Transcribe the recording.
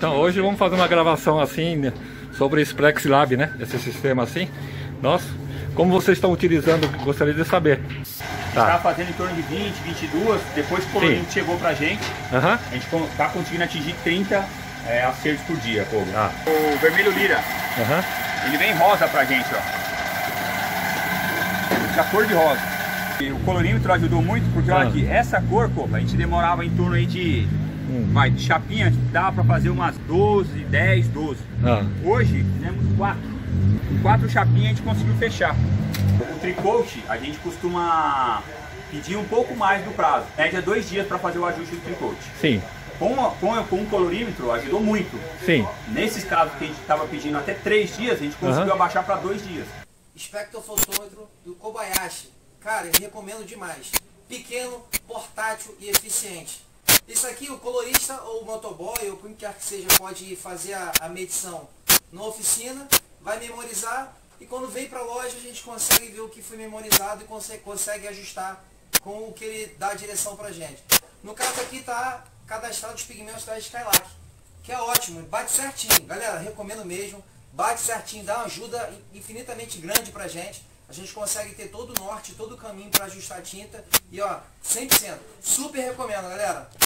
Então hoje vamos fazer uma gravação assim né, sobre esse Lab, né? Esse sistema assim. Nossa, como vocês estão utilizando, gostaria de saber. Tá. Estava fazendo em torno de 20, 22, depois que o colorido chegou pra gente, uhum. a gente tá conseguindo atingir 30 é, acertos por dia. Ah. O vermelho lira, uhum. ele vem rosa pra gente, ó. A cor de rosa. E o colorímetro ajudou muito, porque olha ah. aqui, essa cor, a gente demorava em torno aí de Hum. Vai, de chapinha dá para fazer umas 12, 10, 12. Ah. Hoje fizemos 4. Com 4 chapinhas a gente conseguiu fechar. O tricote a gente costuma pedir um pouco mais do prazo. Média dois dias para fazer o ajuste do tricote. Sim. Com, com, com o colorímetro ajudou muito. Sim. Nesses casos que a gente estava pedindo até 3 dias, a gente conseguiu uhum. abaixar para 2 dias. Espectrofotômetro do Kobayashi. Cara, eu recomendo demais. Pequeno, portátil e eficiente. Isso aqui o colorista ou o motoboy ou quem quer que seja pode fazer a, a medição na oficina, vai memorizar e quando vem para a loja a gente consegue ver o que foi memorizado e consegue, consegue ajustar com o que ele dá a direção para gente. No caso aqui está cadastrado os pigmentos da Skylark, que é ótimo, bate certinho. Galera, recomendo mesmo, bate certinho, dá uma ajuda infinitamente grande para gente. A gente consegue ter todo o norte, todo o caminho para ajustar a tinta. E ó, 100%. Super recomendo, galera.